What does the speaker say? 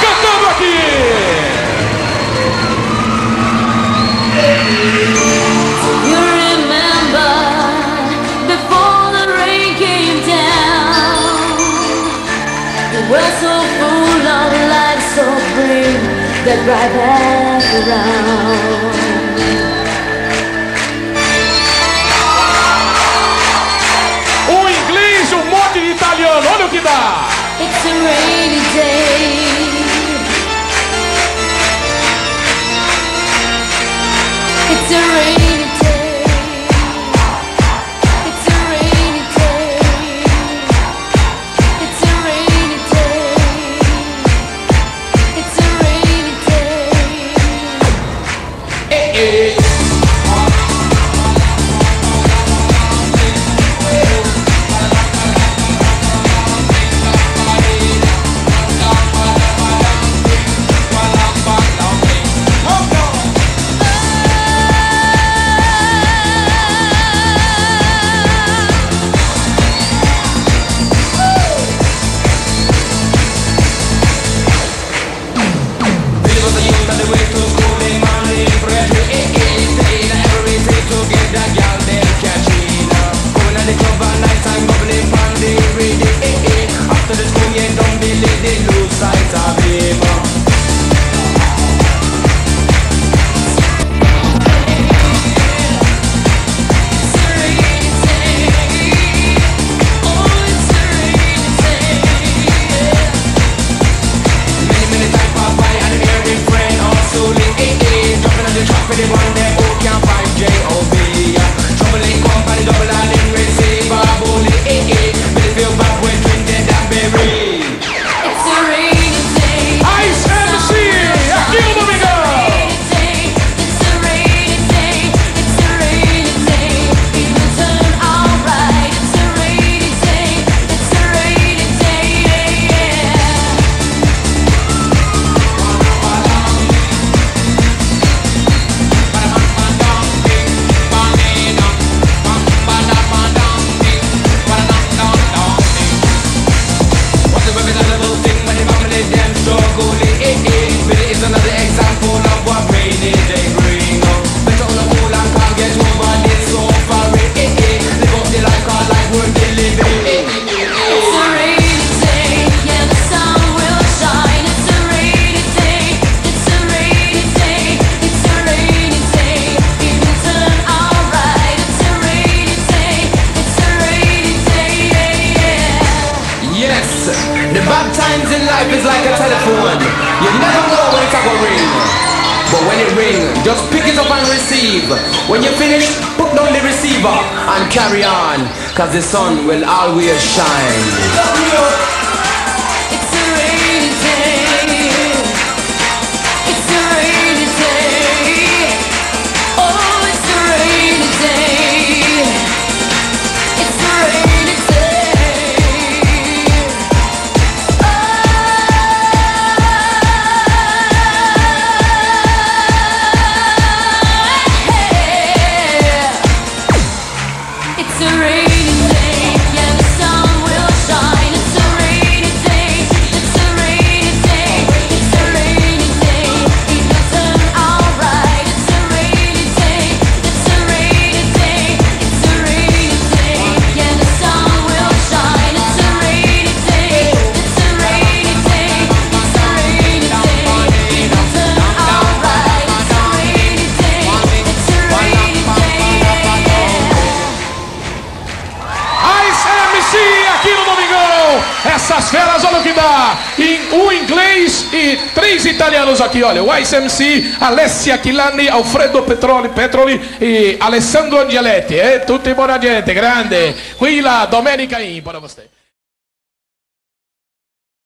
cantando aqui. You remember before the rain came down, so full of life, so that right back around. Um inglês, um monte de italiano. Olha o que dá. It's a rainy day. It's a rainy the bad times in life is like a telephone. You never know when it's gonna ring. But when it ring, just pick it up and receive. When you finish, put down the receiver and carry on. Cause the sun will always shine. Masquerading Essas feras, olha o que dá. Em um inglês e três italianos aqui, olha. O Ice MC, Alessia Chilani, Alfredo Petroli, Petroli e Alessandro Angeletti. Eh? Tutti buona gente, grande. Qui la Domenica In, para você.